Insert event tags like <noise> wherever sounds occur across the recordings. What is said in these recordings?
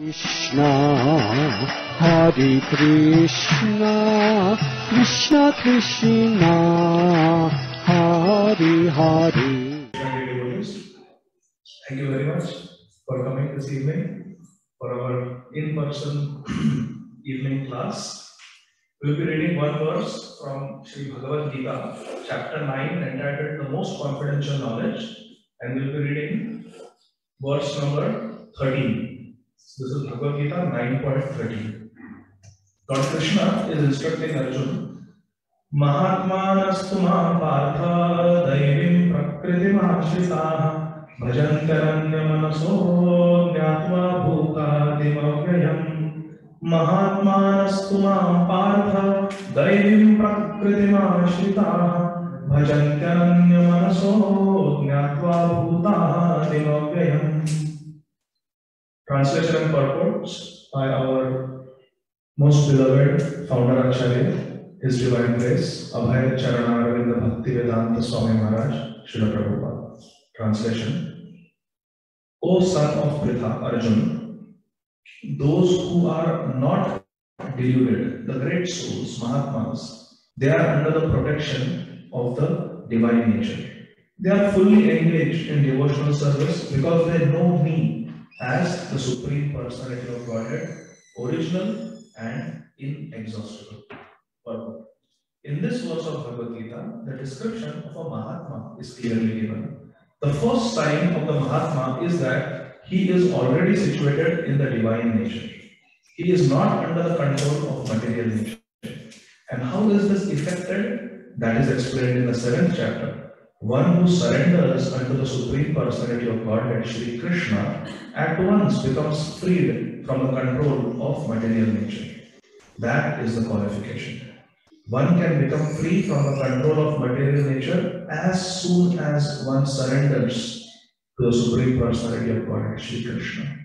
Krishna, Hare Krishna, Krishna Krishna, Hare Hare. Thank you very much for coming this evening for our in-person <clears throat> evening class. We'll be reading one verse from Sri Bhagavad Gita, chapter 9, entitled The Most Confidential Knowledge, and we'll be reading verse number 13. This is Bhagavad Gita 9.13. Lord Krishna is instructing Arjuna महात्मानस्तु माँ पार्थ दैवीं प्रकृतिमाश्रिताः भजन्त्यरण्यमनसो ज्ञात्वा भूतादिमव्ययम् महात्मानस्तु माँ पार्थ दैवीं प्रकृतिमाश्रिताः भजन्त्यरण्यमनसो ज्ञात्वा भूतादिमव्ययम् Translation and by our most beloved founder Acharya His Divine Grace, Abhay Charanaravindra Bhakti Vedanta Swami Maharaj, Srila Prabhupada. Translation O son of Pritha Arjuna, those who are not deluded, the great souls, Mahatmas, they are under the protection of the divine nature. They are fully engaged in devotional service because they know me as the Supreme Personality of Godhead, original and inexhaustible. In this verse of Bhagavad Gita, the description of a Mahatma is clearly given. The first sign of the Mahatma is that he is already situated in the divine nature. He is not under the control of material nature. And how is this effected? That is explained in the seventh chapter. One who surrenders unto the Supreme Personality of Godhead, Sri Krishna, at once becomes freed from the control of material nature. That is the qualification. One can become free from the control of material nature as soon as one surrenders to the Supreme Personality of Godhead, Sri Krishna.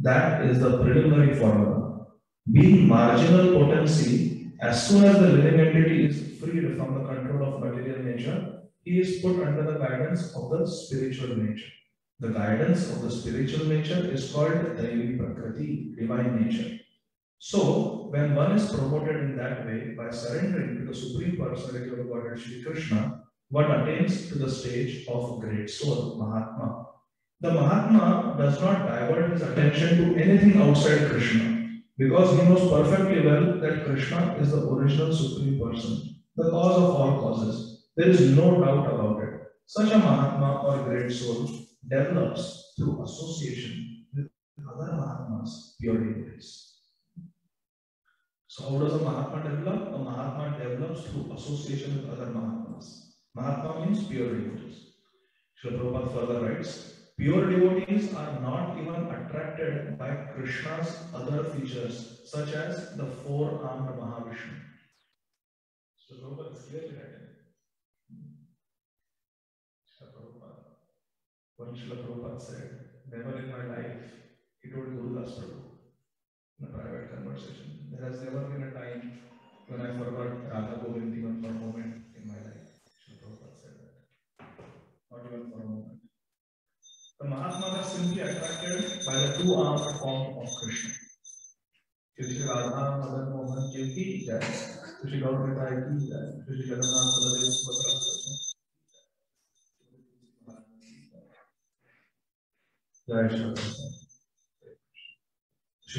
That is the preliminary formula. Being marginal potency, as soon as the living entity is freed from the control of material nature, he is put under the guidance of the spiritual nature. The guidance of the spiritual nature is called Daivi Prakriti, divine nature. So, when one is promoted in that way by surrendering to the Supreme Personality of Godhead Sri Krishna, one attains to the stage of great soul, Mahatma. The Mahatma does not divert his attention to anything outside Krishna because he knows perfectly well that Krishna is the original Supreme Person, the cause of all causes. There is no doubt about it. Such a Mahatma or great soul develops through association with other Mahatmas, pure devotees. So how does a Mahatma develop? A Mahatma develops through association with other Mahatmas. Mahatma means pure devotees. Srila Prabhupada further writes, pure devotees are not even attracted by Krishna's other features, such as the four-armed Mahavishnu. Srila Prabhupada clearly One Srila Prabhupada said, never in my life, he told Guru Das Prabhu in a private conversation, there has never been a time when I forgot Radha Govind even for a moment in my life. Srila Prabhupada said that. Not even for a moment. The Mahatmas are simply attracted by the two-armed form of Krishna. Shri Radha Madan Mohan Ji ki jai, Shri Gaur Nitai ki jai, Shri Jagannath Shri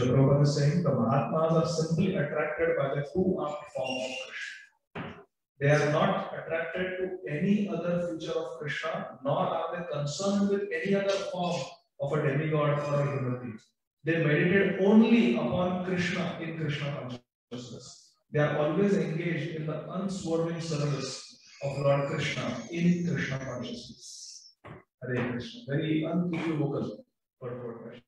Prabhupada is saying the Mahatmas are simply attracted by the two-armed form of Krishna. They are not attracted to any other feature of Krishna, nor are they concerned with any other form of a demigod or a human being. They meditate only upon Krishna in Krishna consciousness. They are always engaged in the unswerving service of Lord Krishna in Krishna consciousness. Hare Krishna. Very unequivocal purport by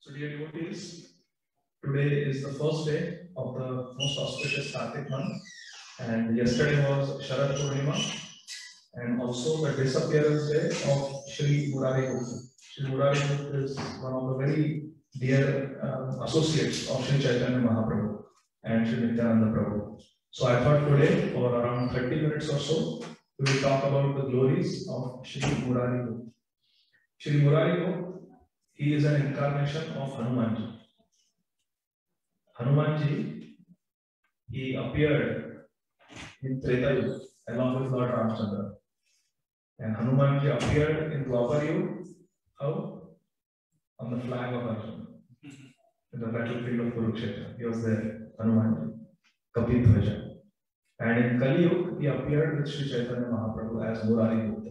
So, dear devotees, today is the first day of the most auspicious Kartik month, and yesterday was Sharad Purnima, and also the disappearance day of Sri Murari Gupta. Sri Murari Gupta is one of the very dear uh, associates of Sri Chaitanya Mahaprabhu and Sri Nityananda Prabhu. So, I thought today, for around 30 minutes or so, we will talk about the glories of Sri Murari Gupta. Shri Murari he is an incarnation of Hanumanji. Hanumanji, he appeared in Treta Yuga along with Lord Ramchandra. And Hanumanji appeared in Dwapar Yuga, how? On the flag of Arjuna. In the battlefield of Kurukshetra. He was there, Hanumanji, Kapit Dhwaja. And in Kali Yuga, he appeared with Sri Chaitanya Mahaprabhu as Murari Gupta.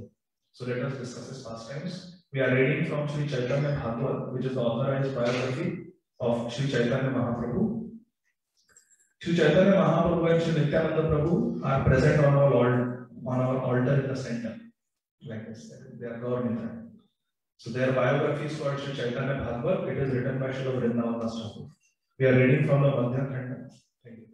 So let us discuss his pastimes. We are reading from Sri Chaitanya Bhagavad, which is the authorized biography of Sri Chaitanya Mahaprabhu. Sri Chaitanya Mahaprabhu and Sri Nityananda Prabhu are present on our, Lord, on our altar in the center, like this. They are governed So their biography is called Sri Chaitanya Bhagavad. It is written by Sri Vrindavan Thakur. We are reading from the Madhya Khanda. Thank you.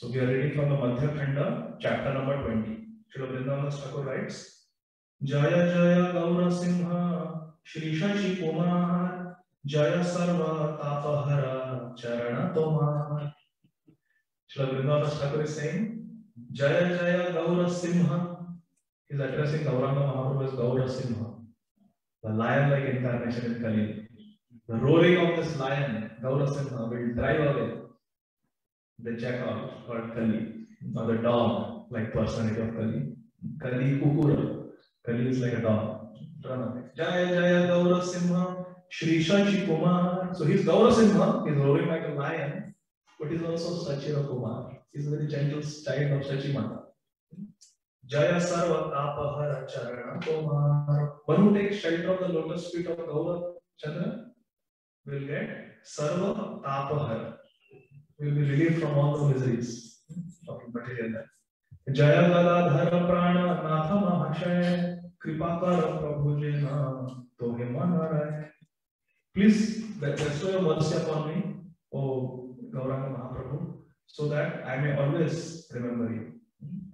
So we are reading from the Madhya Khanda, chapter number 20. Srila Vrindavan Thakur writes, Jaya Jaya Gaura Simha, Shri Shashi Kumar, Jaya Sarva Tapahara, Charana Tomar. Srila Vrindavan Thakur is saying, Jaya Jaya Gaura Simha. He is addressing Gauranga Mahaprabhu as Gaura Simha, the lion-like incarnation in Kali. The roaring of this lion, Gaura Simha, will drive away the jackal called Kali, or the dog like personality of Kali. Kali Kukura. Kali is like a dog. Jaya Jaya Gaura Simha, Shri Shachi Kumar. So he's Gaura Simha, he's roaring like a lion, but he's also Sachira Kumar. He's a very gentle child of Sachi Mata. Jaya Sarva Tapahara Charana Kumar. One who takes shelter of the lotus feet of Gaura Chandra will get Sarva Tapahara will be relieved from all the miseries of material life. Jaya Galadhara Prana Natha Mahashaya Kripakara Prabhu Jena Tohe Manaray. Please bestow your mercy upon me, O Gauranga Mahaprabhu, so that I may always remember you.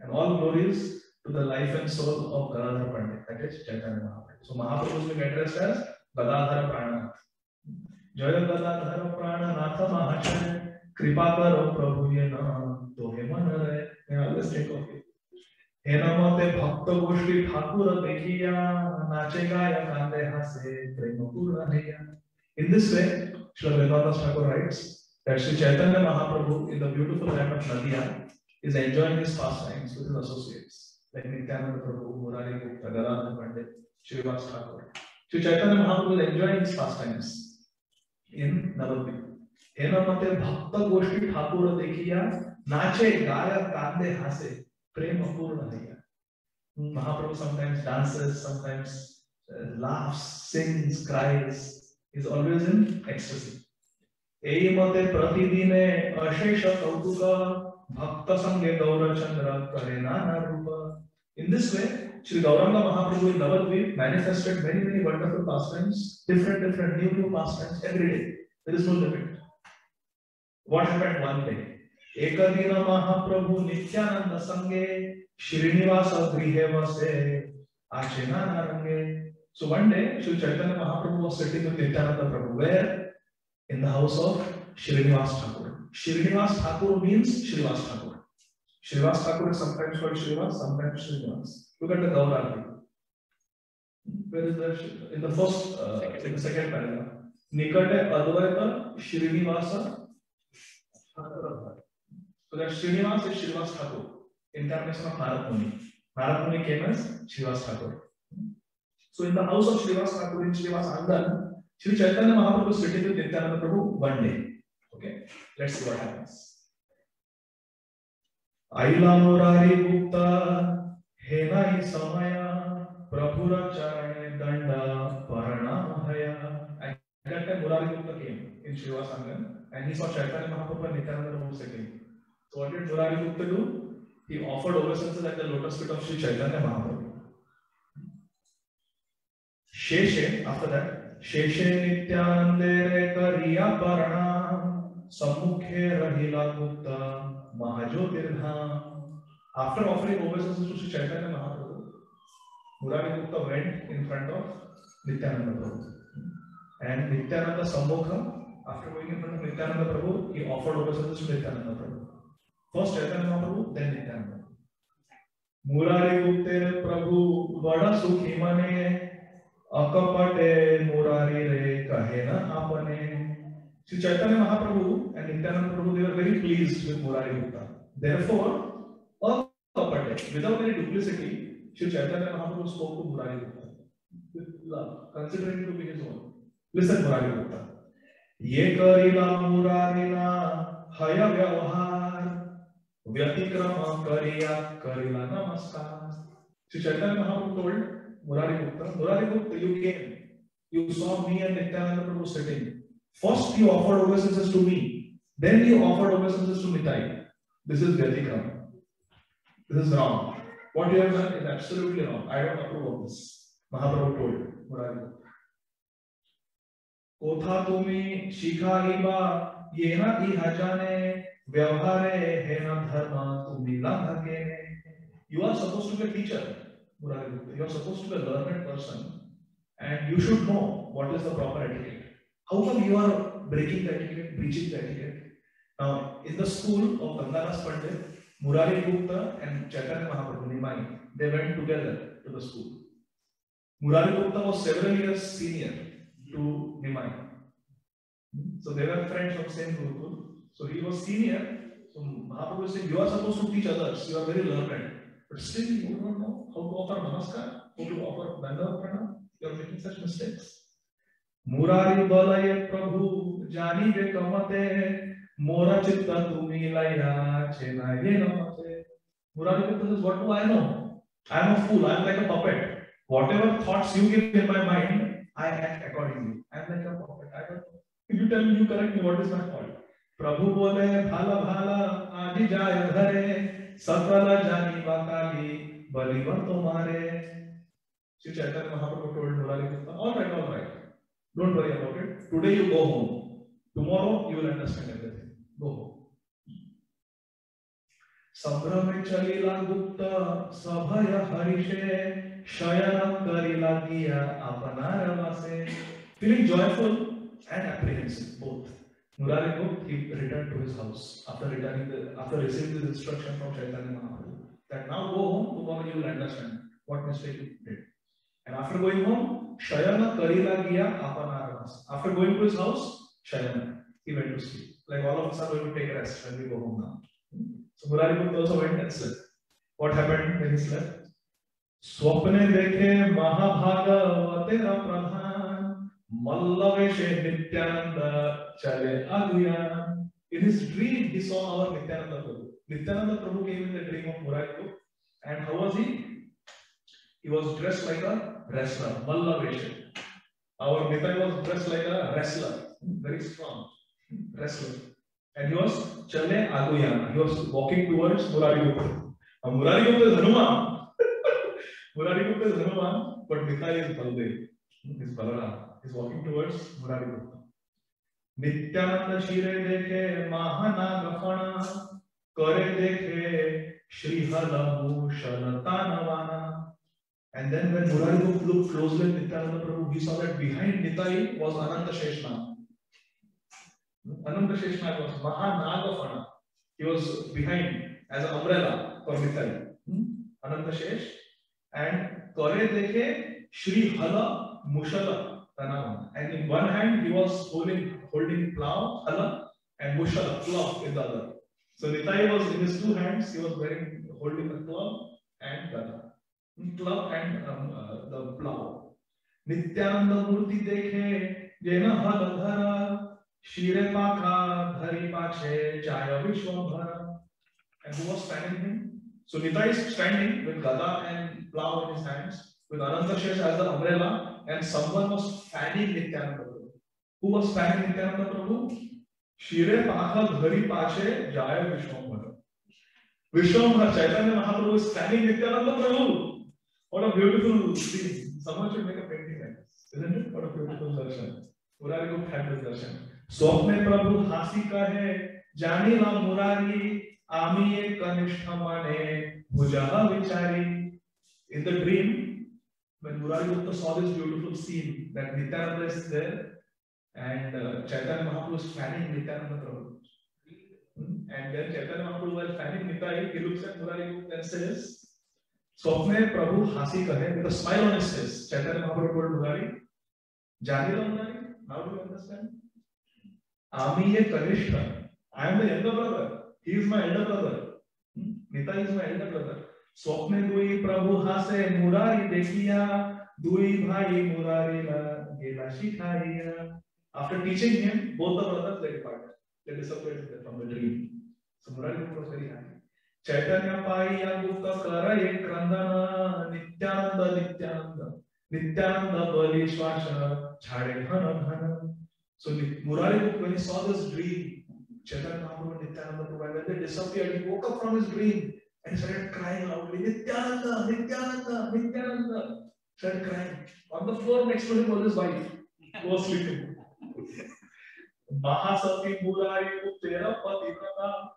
And all glories to the life and soul of Galadhara Pandit, that is Chaitanya Mahaprabhu. So Mahaprabhu is being addressed as Galadhara Prana. Jaya Galadhara Prana Natha Mahashaya कृपा करो प्रभु ये नाम तो हे मन रे मैं always think of हे नमते भक्त गोष्ठी ठाकुर देखिया नाचे गाया कांदे हंसे प्रेम पूर्ण हैया in this way Sri Vedanta Thakur writes that Sri Chaitanya Mahaprabhu in the beautiful land of Nadia is enjoying his pastimes with his associates like Nityananda Prabhu, Murari Gupta, Gadadhar Pandit, Srivas Thakur. Sri Chaitanya Mahaprabhu is enjoying his pastimes in Navadvip. ಏನೋ ಮತ್ತೆ ಭಕ್ತ ಗೋಷ್ಠಿ ಠಾಕೂರ ದೇಖಿಯ नाचे गाया कांदे हंसे प्रेम अपूर्ण दिया महाप्रभु sometimes dances sometimes uh, laughs sings cries is always in ecstasy एहि मते प्रतिदिने अशेष कौतुक भक्त संगे गौरचंद्र करे नाना रूप in this way Sri Gauranga Mahaprabhu in Navadvip manifested many many wonderful pastimes different different new new pastimes every day there is no limit What happened one day? दिन महाप्रभु नित्यानंद संगे श्रीनिवास गृह वसे आचेना रंगे So one day, Sri Chaitanya Mahaprabhu was sitting with Nityananda Prabhu. Where? In the house of Srinivas Thakur. Srinivas Thakur means Srinivas Thakur. Srinivas Thakur is sometimes called Srinivas, sometimes Srinivas. Look at the Gauranga. Where is that? In the first, uh, in the second paragraph. Nikate Advaita Srinivasa So that Srinivas is Srinivas Thakur, incarnation of Narad. Narad Muni came as Srinivas Thakur. So in the house of Srinivas Thakur in Srinivas Angan, Sri Chaitanya Mahaprabhu is sitting with Nityananda Prabhu one day. Okay, let's see what happens. आईला मुरारी गुप्ता हे नाही समय प्रभुर चरणे दंड परिणाम हया and that time Murari Gupta came in Srinivas Angan and he saw Chaitanya Mahaprabhu and Nityananda Prabhu sitting. So what did Murari Gupta do? He offered obeisances at the lotus feet of Sri Chaitanya Mahaprabhu. Sheshe, after that, Sheshe Nityanande Kariya Parana Sammukhe Rahila Gupta Mahajyotirha. After offering obeisances to Sri Chaitanya Mahaprabhu, Murari Gupta went in front of Nityananda Prabhu. And Nityananda Sammukha after going in front of Nityananda Prabhu, he offered obeisances to Nityananda Prabhu. First Chaitanya Mahaprabhu, then Nityananda. Murari Gupte प्रभु बड़ा सुखी मने अकपटे मुरारी रे कहे न आपने Sri Chaitanya Mahaprabhu and Nityananda Prabhu, they were very pleased with Murari Gupta. Therefore, akapate, without any duplicity, Sri Chaitanya Mahaprabhu spoke to Murari Gupta with love, considering to be his own. Listen, Murari Gupta. ये करिला मुरारिना हय व्यवहार व्यतिक्रम करिया करिला नमस्कार Sri Chaitanya Mahaprabhu told Murari Gupta, Murari Gupta, you came, you saw me and Nityananda Prabhu sitting. First you offered obeisances to me, then you offered obeisances to Nitai. This is Vyatikram. This is wrong. What you have done is absolutely wrong. I don't approve of this. Mahaprabhu told Murari Gupta. ओथा तुमी शिखा इबा ये न दिहजने व्यवहारे हे न धर्म तुमी लंघके you are supposed to be a teacher Murari Gupta you are supposed to be a learned person and you should know what is the proper etiquette how come you are breaking the etiquette breaching the etiquette now in the school of Gangaras Pandit Murari Gupta and Chaitanya Mahaprabhu Nimai they went together to the school Murari Gupta was several years senior to Nimai so they were friends of same Gurukul. So he was senior. So Mahaprabhu said, You are supposed to teach others. You are very learned. But still, you don't know how to offer namaskar, how to offer Dandava Pranam. You are making such mistakes. Murari Balaya Prabhu Jani Ve Kamate Mora Chitta Tumi Laya Chena Ye Namate. Murari Gupta says, What do I know? I am a fool. I am like a puppet. Whatever thoughts you give in my mind, I act accordingly. I am like a puppet. I don't know. You tell me, you correct me, what is my fault? प्रभु बोले भाला भाला आदि जाय घरे सकल जानी बाकाली बलिवन तुम्हारे Sri Chaitanya Mahaprabhu told Murari Gupta, all right, all right, don't worry about it. Today you go home. Tomorrow you will understand everything. Go home. संभ्रम चलीला गुप्त सभय हरिषे शयन करिला दिया अपना रवासे feeling joyful and apprehensive both. Murari Gupta he returned to his house after returning the, after receiving the instruction from Chaitanya Mahaprabhu that now go home, tomorrow you will understand what mistake you did. And after going home, Shayana Karila Giya Apanarvas. After going to his house, Shayana, he went to sleep. Like all of us are going to take rest when we go home now. So Murari Gupta also went and slept. What happened when he slept? स्वप्ने देखे महाभागवतेर प्रधान मल्लवेशे नित्यानंद चले his dream he saw our nityananda prabhu nityananda prabhu came in the dream of murari Gupta. and how was he he was dressed like a wrestler mallavesha our nitai was dressed like a wrestler very strong wrestler and he was chale aguyana he was walking towards murari Gupta. Now, murari Gupta is hanuman murari Gupta is hanuman but nitai is baldev is balaram is walking towards murari Gupta. Nityanand शिरे देखे महानाग फणा करे देखे श्रीहल Bhushan तानवाना And then when Murari Gupta looked closely at Nityananda Prabhu, he saw that behind Nitai was Ananta Sheshnag. Ananta Sheshnag was Mahanagafana. He was behind as an umbrella for Nitai. Ananta Shesh. And Kare Dekhe Shri Hala Mushala Tanavana. And in one hand he was holding holding plow, hala, and mushala, club in the other. So Nitai was in his two hands, he was wearing holding the club and gada. Club and um, uh, the plow. मूर्ति देखे ये न हल धरा शिरे पाखा धरी पाछे चाय विश्वभर and who was standing him so Nitai is standing with gada and plow in his hands with Ananta Shesh as the umbrella and someone was fanning Nityananda Prabhu who was fanning Nityananda Prabhu शिरे पाखा धरी पाछे जाय विश्वभर विश्वभर Chaitanya Mahaprabhu is fanning Nityananda Prabhu what a beautiful scene someone should make a painting like this isn't it what a beautiful darshan Murari को this darshan स्वप्ने प्रभु हासी कहे जानी ला मुरारी आमी एक कनिष्ठ माने भुजा विचारी in the dream when Murari Gupta saw this beautiful scene that Nityananda is there and uh, Chaitanya Mahaprabhu is fanning Nityananda Prabhu Hmm? and then Chaitanya Mahaprabhu while fanning Nitai he looks at Murari Gupta and says स्वप्ने प्रभु हासी कहे with a smile on his face chaitanya mahaprabhu told murari janila murari now do you understand ami ye kanishka i am the younger brother he is my elder brother hmm? nita is my elder brother स्वप्ने दुई प्रभु हासे मुरारी देखिया, दुई भाई मुरारी ला गेला शिखाइया after teaching him both the brothers they departed they disappeared from the dream so Murari को सही है चैतन्य पाई या गुप्त कर एक क्रंदन नित्यानंद नित्यानंद नित्यानंद बलि श्वास झाड़े घन घन सो मुरारी को कोई saw this dream Chaitanya Mahaprabhu Nityananda provider they disappeared he woke up from his dream and started crying loudly Nityananda Nityananda Nityananda started crying on the floor next to him was his wife who was sleeping Mahasati Murari Tera Pativrata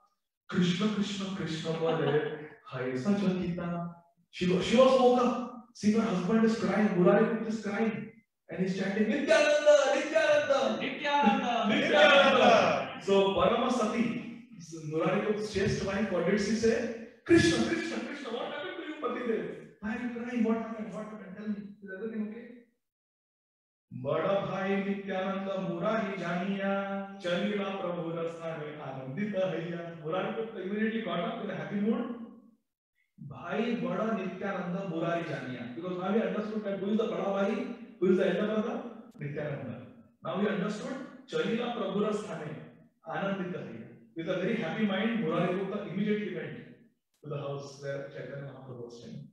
Krishna, Krishna, Krishna, Vale, Haisa Chakita. She was, she was woke up. See, her husband is crying, Murari is crying. And he's chanting, Nityananda, Nityananda, Nityananda, Nityananda. So, Paramasati, Murari chased wife, what did she say? Krishna, Krishna, Krishna, what happened to you, Patidev? Why are you crying? What happened? What happened? Tell me. Is everything okay? बड़ा भाई नित्यानंद मुरारी जानिया चलीला प्रभु रस्ता में आनंदित हैया मुरारी को got up in a happy mood भाई बड़ा नित्यानंद मुरारी जानिया because now we understood that who is the बड़ा भाई who is the elder brother Nityanand now we understood चलीला प्रभु रस्ता में आनंदित हैया with a very happy mind Murari Gupta immediately went to the house where Chaitanya Mahaprabhu was staying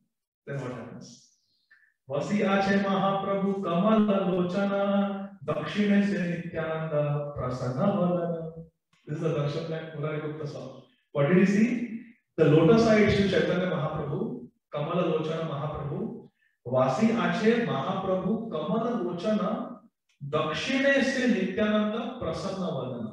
then what happens वसी आचे महाप्रभु कमल लोचन दक्षिण से नित्यानंद प्रसन्न वदन this is the darshan that Murari Gupta saw what did he see the lotus eyed Sri Chaitanya Mahaprabhu कमल लोचन महाप्रभु वासी आचे महाप्रभु कमल लोचन दक्षिण से नित्यानंद प्रसन्न वदन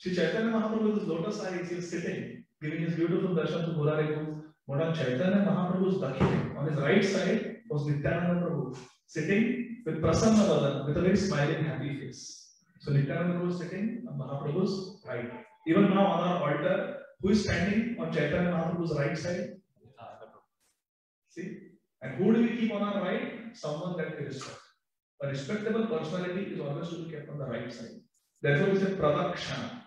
Sri Chaitanya Mahaprabhu with his lotus eyes he is sitting giving his beautiful darshan to Murari Gupta Madam Chaitanya Mahaprabhu's dakshin on his right side was Nityananda Prabhu sitting with Prasanna Vadan with a very smiling, happy face. So Nityananda Prabhu was sitting on Mahaprabhu's right. Even now on our altar, who is standing on Chaitanya Mahaprabhu's right side? See? And who do we keep on our right? Someone that we respect. A respectable personality is always to be kept on the right side. Therefore, we say Pradakshana.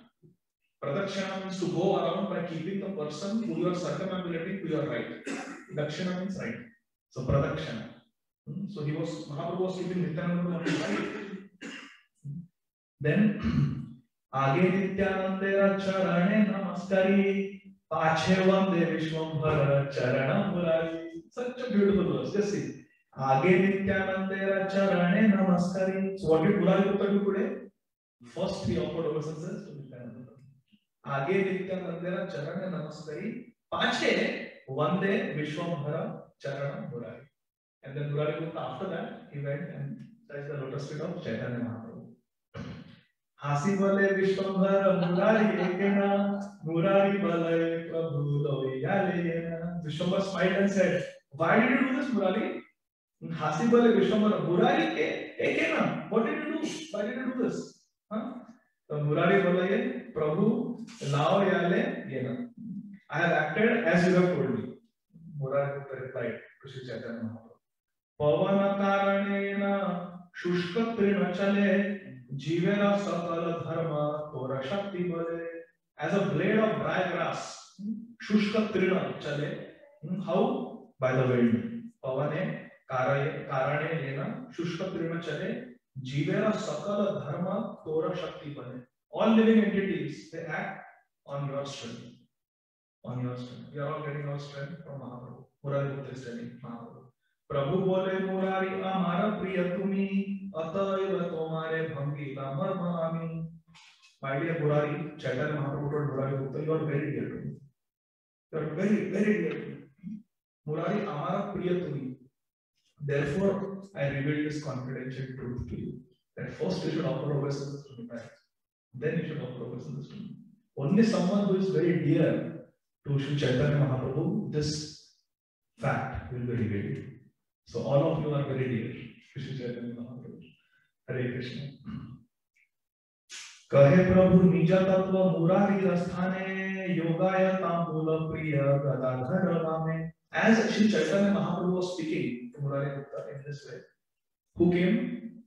Pradakshana means to go around by keeping the person who you are circumambulating to your right. Dakshina means right. So Pradakshana. Hmm? So he was Mahaprabhu was keeping Nityananda on his right. Then आगे नित्यानंदेरा चरणे नमस्कारी पाछे वंदे विश्वंभर चरण Murari such a beautiful verse just see आगे नित्यानंदेरा चरणे नमस्कारी so what did Murari Gupta do today first he offered obeisances to Nityananda आगे नित्यानंदेरा चरणे नमस्कारी पाछे वंदे Vishwambhar charan murari and then Murari Gupta after that he went and touched the lotus feet of Chaitanya Mahaprabhu बले विश्वंभर मुरारी एकेना मुरारी बले प्रभु लोया लेना Vishwambhar smiled and said why did you do this Murari बले विश्वंभर मुरारी के एकेना what did you do why did you do this huh? तो मुरारी बोले प्रभु लाओ Yale ये ना I have acted as you have told me Murari Gupta replied to Sri Chaitanya Mahaprabhu पवन कारणेन शुष्क तृण चले जीवेरा सकल धर्म तोरा शक्ति बले as a blade of dry grass शुष्क तृण चले how by the wind पवने कारणे लेना शुष्क तृण चले जीवेरा सकल धर्म तोरा शक्ति बने living entities they act on your strength on your strength we are all getting our strength from Mahaprabhu Murari Gupta is telling Mahaprabhu प्रभु बोले मुरारी हमारा प्रिय तुम्ही अतएव तुम्हारे भंगी My dear Murari, Chaitanya Mahaprabhu told Murari Gupta, you are very dear to me. You are very, very dear to me. Murari, Amara Priya to me. Therefore, I revealed this confidential truth to you. That first you should offer obeisance to me, then you should offer obeisance to me. Only someone who is very dear to Sri Chaitanya Mahaprabhu, this fact will be revealed. So all of you are very dear to Sri Chaitanya Mahaprabhu. Hare Krishna. कहे प्रभु निज तत्व मुरारी स्थाने योगाय तांबूल प्रिय गदाधर नामे As Sri Chaitanya Mahaprabhu was speaking to Murari Gupta in this way, who came?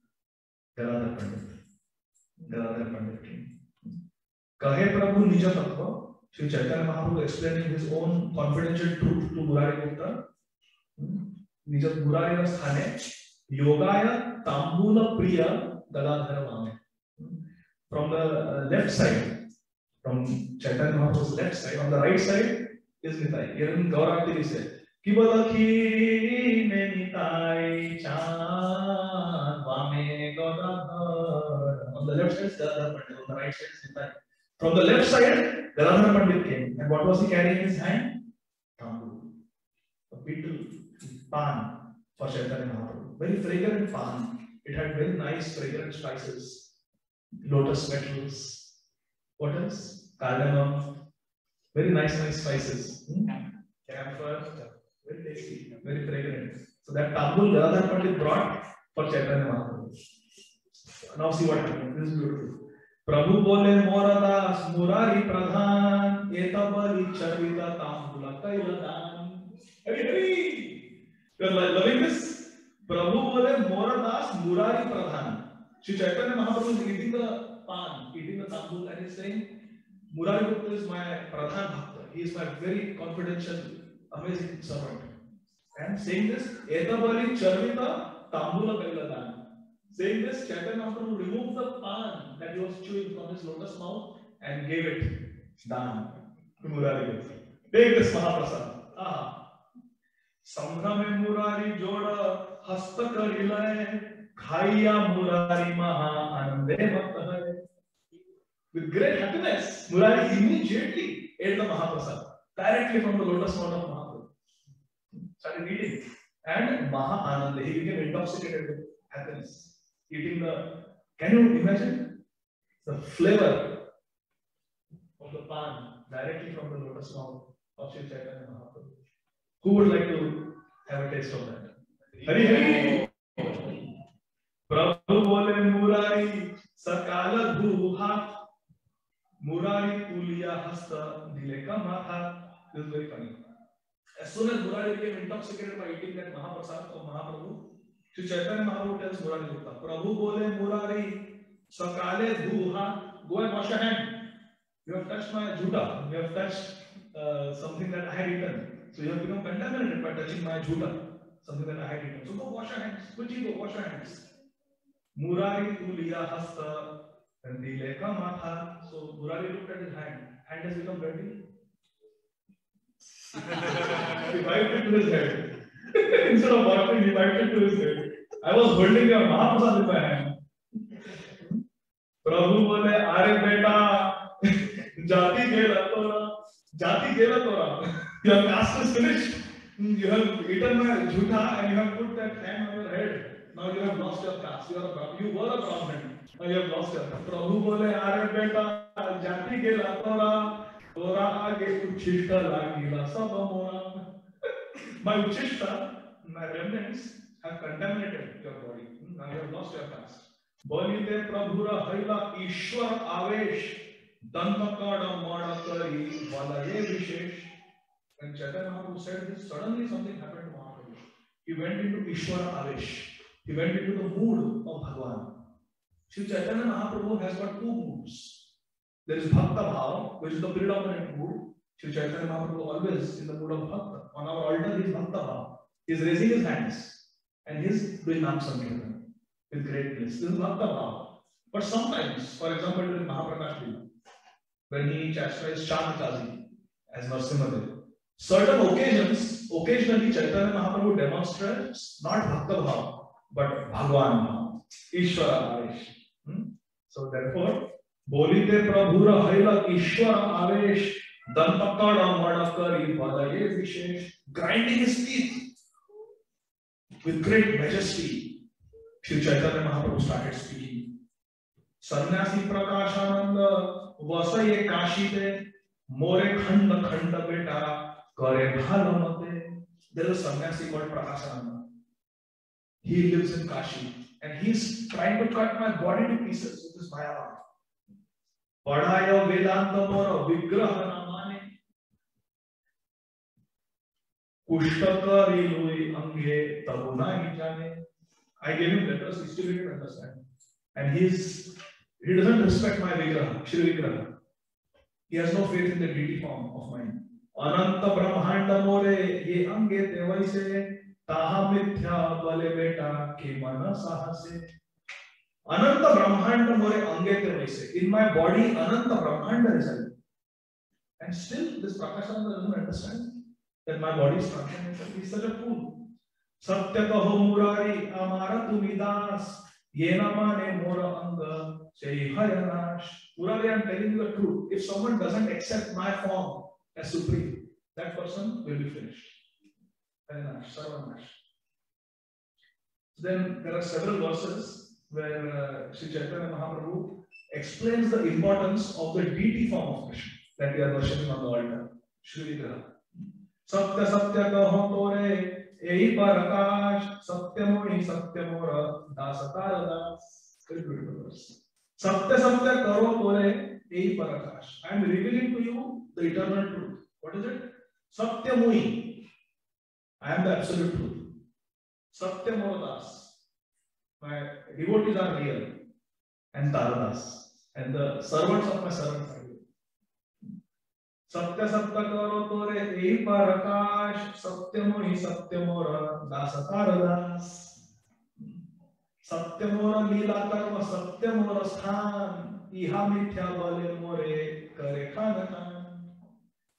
Gadadhar Pandit. Gadadhar Pandit came. Kahe Prabhu Nija Tattva. Sri Chaitanya Mahaprabhu explaining his own confidential truth to Murari Gupta. निज मुरारी स्थाने योगाय तांबूल प्रिय गदाधर वामे from the uh, left side from Chaitanya Mahaprabhu's left side on the right side Nitai here in Gaurati we say Kibalakhi me Nitai chan vame Gadadhar on the left side Gadadhar Pandit on the right side Nitai from the left side Gadadhar Pandit came and what was he carrying in his hand Tambul a beetle pan for Chaitanya Mahaprabhu. Very fragrant pan. It had very nice fragrant spices, lotus petals, what else? Cardamom, very nice, nice spices. Hmm? Camphor, very tasty, very fragrant. So that tabul Gadadhar Pandit brought for Chaitanya Mahaprabhu. Now see what happened. This is beautiful. प्रभु बोले मोरदास मुरारी प्रधान एतबली चरिता तांबुला कैलदान Hari Hari You are loving this? Prabhu Bole Moradas Murari Pradhan. Sri Chaitanya Mahaprabhu is eating the pan, eating the tambul, and he's saying, Murari Gupta is my Pradhan Bhakta. He is my very confidential, amazing servant. And saying this, Etabali Charvita Tambula Kailadan. Saying this, Chaitanya Mahaprabhu removed the pan that he was chewing from his lotus mouth and gave it dan to Murari Gupta. Take this Mahaprasad. Aha. संभ्रम मुरारी जोड़ हस्त करिलय खाइया मुरारी महा आनंदे मत है with great happiness murari immediately ate the mahaprasad directly from the lotus mouth of mahaprabhu started eating and maha ananda he became intoxicated with happiness eating the can you imagine the flavor of the pan directly from the lotus mouth of Sri Chaitanya Mahaprabhu Who would like to have a taste of that? Hari Hari. प्रभु बोले मुरारी सकाल भूहा मुरारी तुलिया हस्त दिले माथा this is very funny as soon as murari became intoxicated by eating that mahaprasad of mahaprabhu Sri Chaitanya Mahaprabhu tells Murari Gupta Prabhu bole murari sakale dhuha go and wash your hand you have touched my juta you have touched uh, something that I had eaten So you have become contaminated by touching my juta, something that I had eaten. So go wash your hands. Quickly go wash your hands. Murari tu hasta and dileka matha. So Murari looked at his hand. Hand has become dirty. he wiped it to his head. Instead of washing, he wiped it to his head. I was holding your Mahaprasad in my hand. प्रभु बोले अरे बेटा जाति गेला तोरा जाति गेला तोरा Your fast is finished. You have eaten my jhuta and you have put that hand on your head. Now you have lost your caste. You are you were a Brahmin. प्रभु बोले अरे बेटा जाति के तोरा तोरा आगे उच्छिष्ट लागिला सब मोरा My uchishta, my remnants have contaminated your body. Now you have lost your caste. बलिते प्रभुर हैला ईश्वर आवेश दंत कड़ मड़ करी वलये विशेष When Chaitanya Mahaprabhu said this, suddenly something happened to Mahaprabhu. He went into Ishwara Avesh. He went into the mood of Bhagwan. Sri Chaitanya Mahaprabhu has got two moods. There is Bhakta Bhava, which is the predominant mood. Sri Chaitanya Mahaprabhu always in the mood of Bhakta. On our altar, he is Bhakta Bhava. He is raising his hands and he is doing Nam Sankirtan with great bliss. This is Bhakta Bhava. But sometimes, for example, during Mahaprakash when he chastised Shantakazi as Narsimhadev, certain occasions, occasionally Chaitanya Mahaprabhu demonstrates not Bhakta Bhav, but Bhagwan Bhav, Ishwara Avesh. Hmm? So therefore, बोलिते प्रभुर हैल ईश्वर आवेश दंतकड़ मड़करी बदये विशेष grinding his teeth with great majesty Sri Chaitanya Mahaprabhu started speaking Prakashanand वसये Kashi पे मोरे खंड खंड बेटा there is a sannyasi called Prakashananda. He lives in Kashi and he's trying to cut my body to pieces with his Maya. पढ़ायो वेदांत मोर विग्रह न माने कुष्ठकरी लोई अंगे तब नहीं जाने I gave him letters, he still understand. And he's he doesn't respect my Vigraha, Shri Vigraha. He has no faith in the deity form of mine. अनंत ब्रह्मांड मोरे ये अंगे ते वैसे ताहा मिथ्या बले बेटा के मन साहसे अनंत ब्रह्मांड मोरे अंगे ते वैसे in my body अनंत ब्रह्मांड reside and still this Prakashananda doesn't understand that my body is transcendental he's such a fool सत्य कहो मुरारी अमारा तुम्ही दास ये न माने मोर अंग say Hayanash. Murali, I'm telling you the truth. If someone doesn't accept my form as supreme, that person will be finished. Hayanash, Sarvanash. Then there are several verses where uh, Sri Chaitanya Mahaprabhu explains the importance of the deity form of Krishna that we are worshipping on the altar. Shri Vigraha. सत्य सत्य कहो तोरे यही पर आकाश सत्य मोहि सत्य मोर दास दास very beautiful verse सत्य सत्य करो तोरे यही पर आकाश I am revealing to you the eternal truth what is it सत्य एम द एब्सोल्यूट ट्रूथ सत्य मोर दास my devotees are real. And taradas and the servants of my servants are real. सत्य सत्य करो तोरे यही पर आकाश सत्य मोहि सत्य मोर दास तारदास सत्य मोर लीला कर्म सत्य मोर स्थान इहा मिथ्या बोले मोरे करे Khan Khan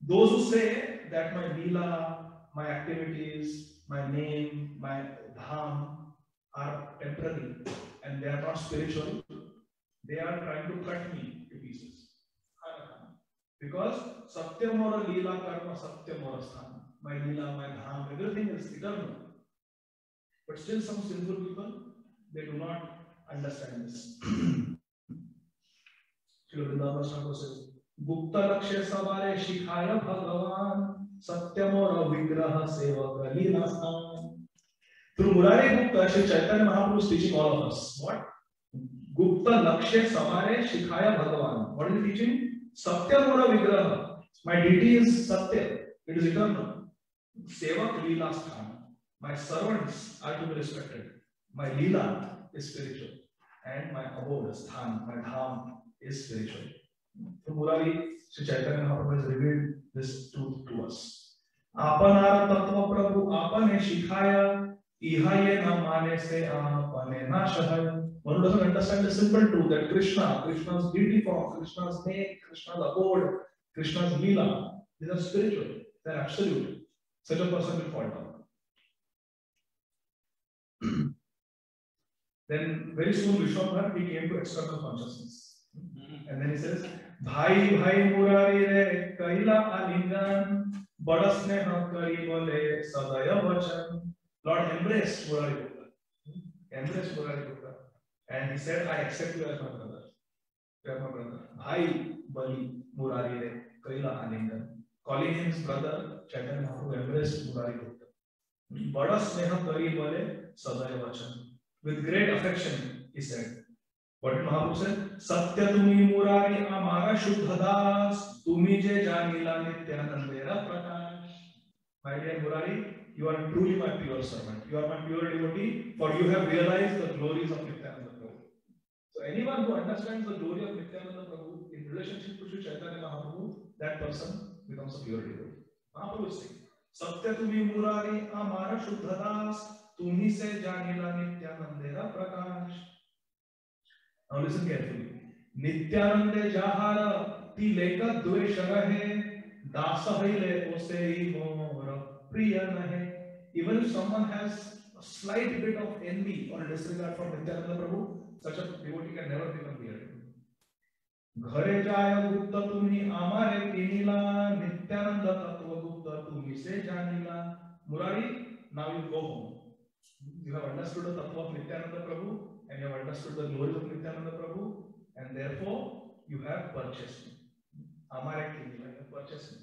those who say that my lila my activities my name my dham are temporary and they are not spiritual they are trying to cut me to pieces because satyam or leela karma satyam or sthana my leela my dham everything is eternal but still some sinful people they do not understand this गुप्त लक्ष्य सवारे शिखाय भगवान सत्यम और विग्रह सेवक लीला स्थान Sri Chaitanya Mahaprabhu is teaching all of us. What? Gupta Lakshya Samare Shikhaya Bhagavan. What is he teaching? Satya Mura Vigraha. My deity is Satya. It is eternal. Sevak Leela Sthan. My servants are to be respected. My Leela is spiritual. And my abode, Sthan, my Dham is spiritual. Through Murari, Sri Chaitanya Mahaprabhu has revealed this truth to us. आपनार तत्व प्रभु आपने शिखाया इहा ये न माने से आपने नाश है one doesn't understand the simple truth that Krishna, Krishna's deity form, Krishna's name, Krishna's abode, Krishna's lila, these are spiritual, they're absolute. Such a person will fall down. then very soon Vishwambar he came to external consciousness. And then he says, भाई भाई मुरारी रे कैला आलिंगन बड़ स्नेह करी बोले सदय वचन Murari Gupta. Embraced Murari Gupta. And he said, I accept you as my brother. You are my brother. Bhai Bali Murari Re Kaila Alingan. Calling him his brother, Chaitanya Mahaprabhu embraced Murari Gupta. Bada Sneha Kari Bale Sadaya Vachan. With great affection, he said. Did Mahaprabhu say? सत्य तुम्ही मुरारी आमारा शुद्ध दास तुम्ही जे जानिला नित्यानंदेरा प्रकाश My dear Murari, you are truly my pure servant. You are my pure devotee, for you have realized the glories of Nityananda Prabhu. So anyone who understands the glory of Nityananda Prabhu in relationship to Sri Chaitanya Mahaprabhu, that person becomes a pure devotee. Mahaprabhu is saying, सत्य तुम्ही मुरारी आमारा शुद्ध दास तुम्ही से जानिला नित्यानंदेरा प्रकाश Now listen carefully. ती लेख द्वेष रहे दास हईले ओसे ही मोर प्रिय even if someone has a slight bit of envy or disregard for Nityananda Prabhu, such a devotee can never become pure. घरे जाय गुप्त तुम्ही आमारे किनीला नित्यानंद तत्व गुप्त तुम्ही से जानिला Murari, now you go home. You have understood the tattva of Nityananda Prabhu and you have understood the glory of Nityananda Prabhu and therefore you have purchased me. Amare kinila, you have purchased me.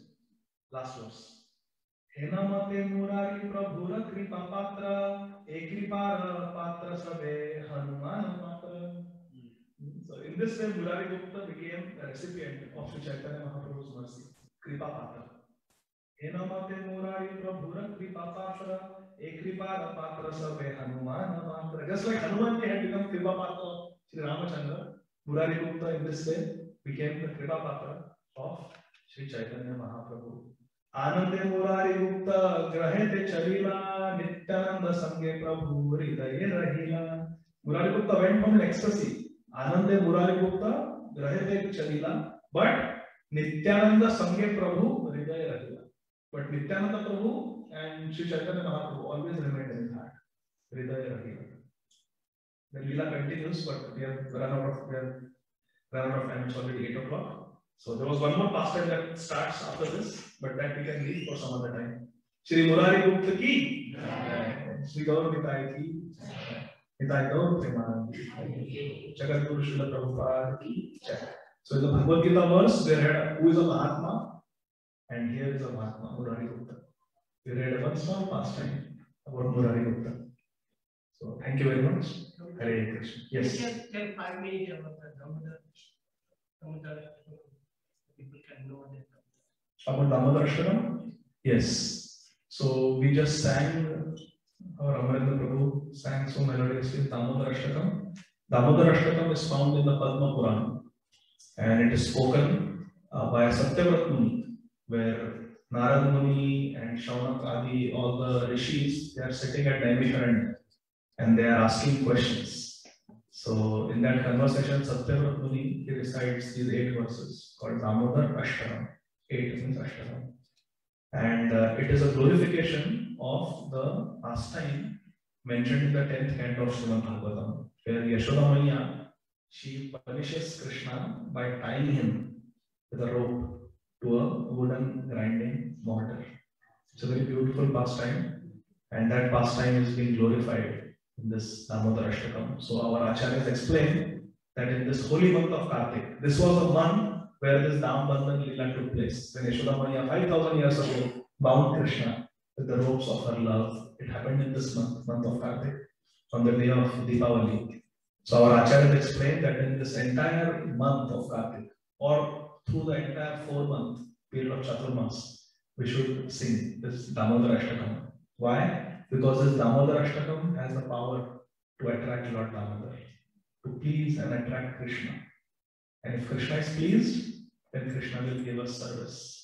Last verse. हेनमते Murari प्रभुर कृपा पात्र एक कृपार पात्र सबे हनुमान मात्र So in this way Murari Gupta became a recipient of Sri Chaitanya Mahaprabhu's mercy. Kripa Patra. हे नमते मुरारी प्रभुर कृपा पात्र एक कृपा पात्र सबे Hanuman like Hanuman had become kripa patra Sri Ramachandra Murari Gupta in this way became the kripa patra of Sri Chaitanya Mahaprabhu आनंदे मुरारी गुप्त ग्रहे ते चलीला नित्यानंद संगे प्रभु हृदय रहिला Murari Gupta from an ecstasy आनंदे मुरारी गुप्ता ग्रहे ते चलीला but नित्यानंद संगे प्रभु हृदय रहिला but Nityanand Prabhu and Sri Chaitanya Mahaprabhu always remained in that. The Leela continues, but we have run out of we have run out of time. It's already eight o'clock. So there was one more pastime that starts after this, but that we can leave for some other time. Shri Murari Gupta ki, Shri Gaur Mitai ki, Mitai Gaur Premanand ki, Jagat Guru Srila Prabhupada ki. So in the Bhagavad Gita verse, they had who is a Mahatma, and here is a Mahatma Murari Gupta. We read one small pastime about Murari Gupta. So thank you very much. Hare Krishna. Yes. Tell five minutes about the Damodar. Damodar. People can know that. About Damodar Ashtanam? Yes. So we just sang, our Amarendra Prabhu sang so melodiously Damodar Ashtakam. Damodar Ashtakam is found in the Padma Purana and it is spoken uh, by Satyavrat Muni, where Narad Muni and Shaunak Adi, all the rishis, they are sitting at Naimisharanya and they are asking questions. So in that conversation, Satyavrat Muni he recites these eight verses called Damodar Ashtanam. Eight means Ashtanam. And uh, it is a glorification of the pastime mentioned in the 10th canto of Srimad Bhagavatam, where Yashoda Maya, she punishes Krishna by tying him with a rope to a wooden grinding mortar. It's a very beautiful pastime, and that pastime is being glorified in this Damodar Ashtakam. So our acharyas explain that in this holy month of Kartik, this was the month where this Dambandhan Leela took place. When Yashoda Maya 5000 years ago bound Krishna with the ropes of her love. It happened in this month, month of Kartik, on the day of Deepavali. So our acharyas explain that in this entire month of Kartik, or through the entire four month period of Chaturmas, we should sing this Damodar Ashtakam. Why? Because this Damodar Ashtakam has the power to attract Lord Damodar, to please and attract Krishna. And if Krishna is pleased, then Krishna will give us service.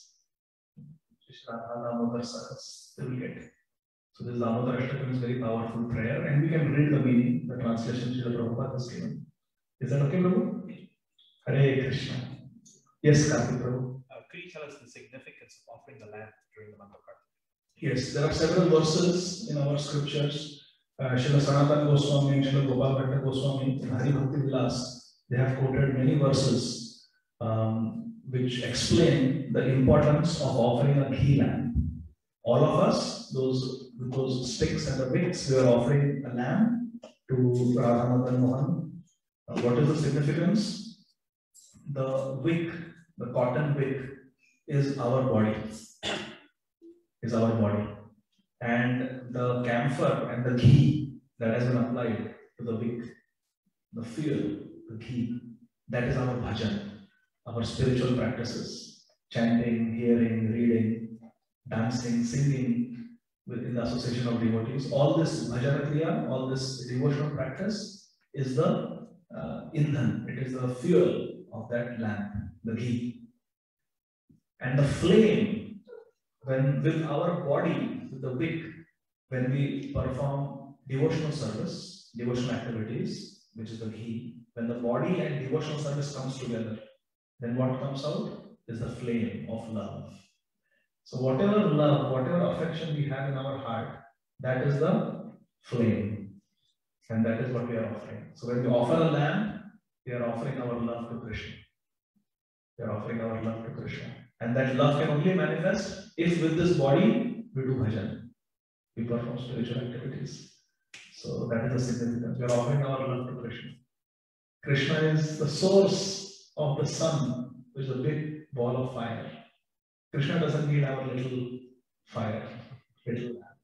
Radha Damodar service, they will get. So this Damodar Ashtakam is very powerful prayer, and we can read the meaning, the translation Srila Prabhupada has given. Is that okay, Prabhu? Hare Krishna. Yes, Prabhu. Uh, could you tell us the significance of offering the lamb during the month of Kartik? Yes, there are several verses in our scriptures. Uh, Srila Sanatan Goswami and Srila Gopal Bhatta Goswami in Hari Bhakti Vilas, they have quoted many verses um, which explain the importance of offering a ghee lamb. All of us, those those sticks and the wicks, we are offering a lamb to Radha Madan Mohan. Uh, what is the significance? The wick, the cotton wick, is our body is our body. And the camphor and the ghee that has been applied to the wick, the fuel, the ghee, that is our bhajan, our spiritual practices, chanting, hearing, reading, dancing, singing within the association of devotees. All this bhajana all this devotional practice is the uh, indhan, it is the fuel of that lamp, the ghee. And the flame when with our body, with the wick, when we perform devotional service, devotional activities, which is the ghee, when the body and devotional service comes together, then what comes out is the flame of love. So whatever love, whatever affection we have in our heart, that is the flame. And that is what we are offering. So when we offer a lamb, we are offering our love to Krishna. We are offering our love to Krishna. And that love can only manifest if with this body we do bhajan. We perform spiritual activities. So that is the significance. We are offering our love to Krishna. Krishna is the source of the sun, which is a big ball of fire. Krishna doesn't need our little fire, little lamp.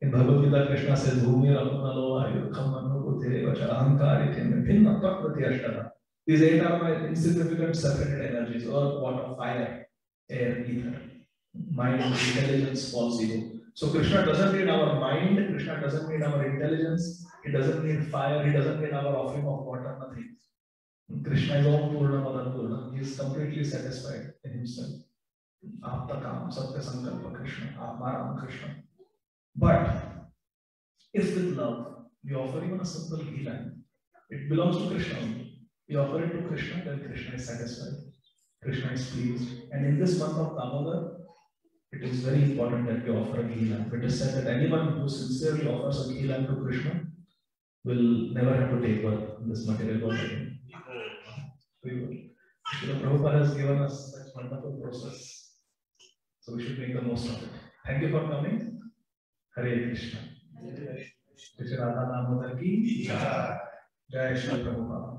In Bhagavad Gita, Krishna says, Bhumi Rakunalo Ayurkham Buddhi Vacha Ahankari Bhinna Prakriti Ashtara. These eight are my insignificant separated energies, earth, water, fire, air, ether. mind, intelligence, false ego. So Krishna doesn't need our mind, Krishna doesn't need our intelligence, he doesn't need fire, he doesn't need our offering of water, nothing. Krishna is all Purna Madan Purna. He is completely satisfied in himself. Apta Kam, Satya Sankalpa Krishna, Atmaram Krishna. But if with love we offer even a simple ghee it belongs to Krishna only. We offer it to Krishna, then Krishna is satisfied. Krishna is pleased. And in this month of Damodar, it is very important that we offer a ghee. It is said that anyone who sincerely offers a ghee to Krishna will never have to take birth in this material world again. Srila Prabhupada has given us such wonderful process. So we should make the most of it. Thank you for coming. Hare Krishna. Krishna Shri Radha Damodar की जय श्री प्रभुपाद